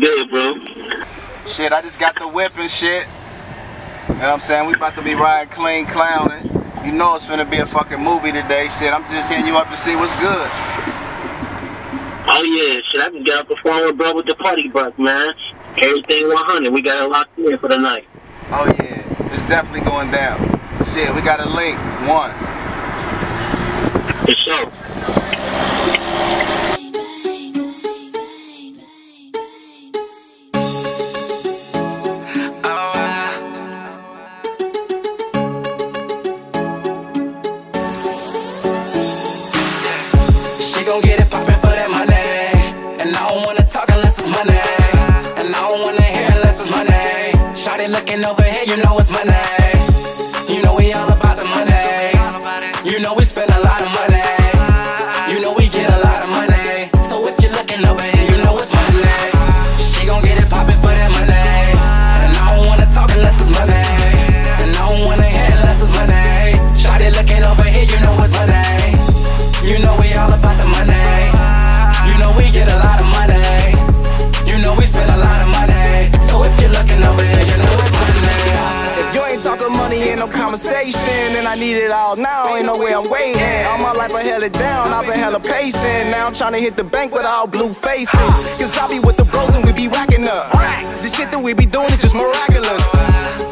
Good, bro? Shit, I just got the whip and shit. You know what I'm saying? We about to be riding clean clowning. You know it's finna be a fucking movie today. Shit, I'm just hitting you up to see what's good. Oh yeah, shit, I can just got perform with bro with the party buck, man. Everything 100. We got it locked in for the night. Oh yeah, it's definitely going down. Shit, we got a link. One. For sure. I don't wanna talk unless it's money. And I don't wanna hear unless it's money. Shawty looking over here, you know it's money. Conversation. And I need it all now, ain't no way I'm waiting. All my life I held it down, I've been hella patient. Now I'm trying to hit the bank with all blue faces. Cause I be with the bros and we be racking up. The shit that we be doing is just miraculous.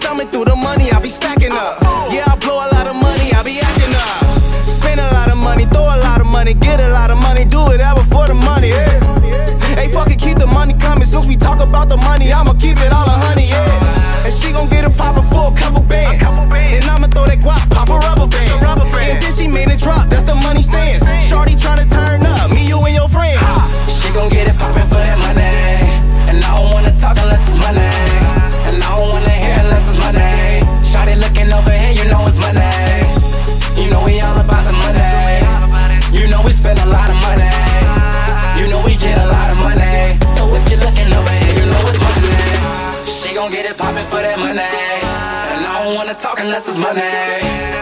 Thumbing through the money, I be stacking up. Yeah, I blow a lot of money, I be acting up. Spend a lot of money, throw a lot of money, get a lot of money, do whatever for the money, yeah. Hey, fuck it, keep the money coming. Since we talk about the money, I'ma keep it all for that money. And I don't wanna talk unless it's money. And I don't wanna hear unless it's money. Shawty looking over here, you know it's money. You know we all about the money. You know we spend a lot of money. You know we get a lot of money. So if you're looking over you know it's money. She gon' get it poppin' for that money. And I don't wanna talk unless it's money.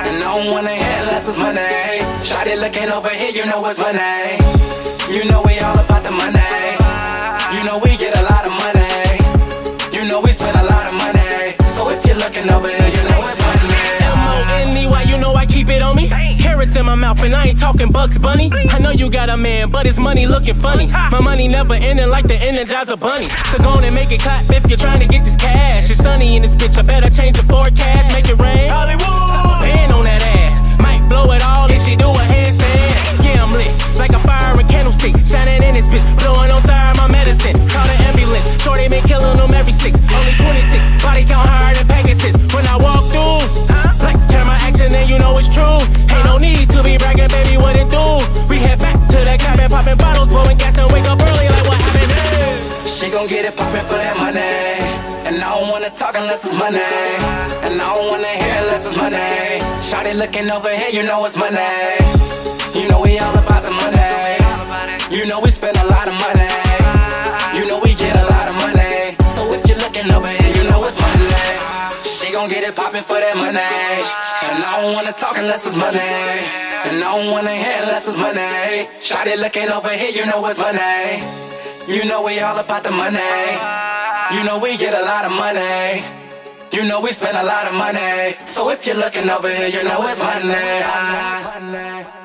And I don't wanna hear unless it's money. Shawty looking over here, you know it's money. You know we all about the money. You know we get a lot of money. You know we spend a lot of money. So if you're looking over here, you know it's money. M-O-N-E-Y, you know I keep it on me. Carrots in my mouth, and I ain't talking Bugs Bunny. I know you got a man, but his money looking funny. My money never ending like the Energizer Bunny. So go on and make it clap if you're trying to get this cash. It's sunny in this bitch, I better change the forecast, make it rain. Hollywood! Band on that ass, might blow it all if she do a handstand. Yeah, I'm lit, like a fire and candlestick. Shining in this bitch, gon' get it poppin' for that money. And I don't wanna talk unless it's money. And I don't wanna hear unless it's money. Shawty looking over here, you know it's money. You know we all about the money. You know we spend a lot of money. You know we get a lot of money. So if you're looking over here, you know it's money. She gon' get it poppin' for that money. And I don't wanna talk unless it's money. And I don't wanna hear unless it's money. Shawty looking over here, you know it's money. You know we all about the money. You know we get a lot of money. You know we spend a lot of money. So if you're looking over here, you know it's money.